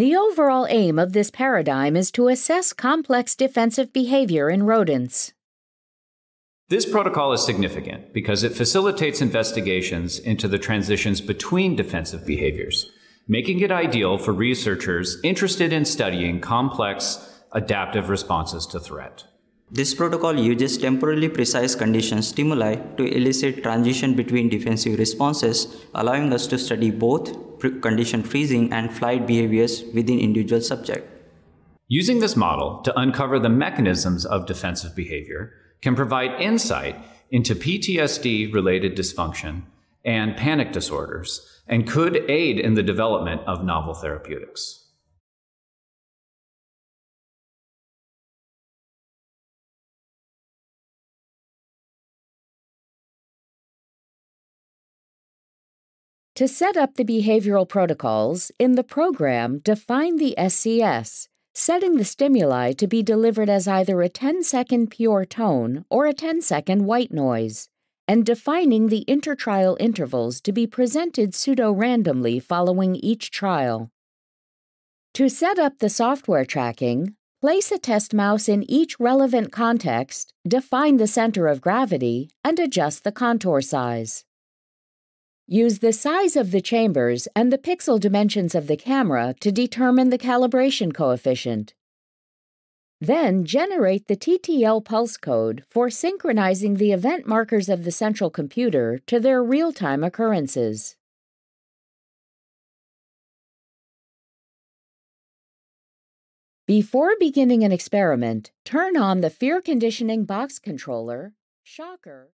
The overall aim of this paradigm is to assess complex defensive behavior in rodents. This protocol is significant because it facilitates investigations into the transitions between defensive behaviors, making it ideal for researchers interested in studying complex adaptive responses to threat. This protocol uses temporally precise condition stimuli to elicit transition between defensive responses, allowing us to study both condition freezing and flight behaviors within individual subject. Using this model to uncover the mechanisms of defensive behavior, can provide insight into PTSD related dysfunction and panic disorders and could aid in the development of novel therapeutics. To set up the behavioral protocols, in the program, define the SCS, setting the stimuli to be delivered as either a 10 second pure tone or a 10 second white noise, and defining the intertrial intervals to be presented pseudo randomly following each trial. To set up the software tracking, place a test mouse in each relevant context, define the center of gravity, and adjust the contour size. Use the size of the chambers and the pixel dimensions of the camera to determine the calibration coefficient. Then generate the TTL pulse code for synchronizing the event markers of the central computer to their real-time occurrences. Before beginning an experiment, turn on the Fear Conditioning Box Controller, Shocker,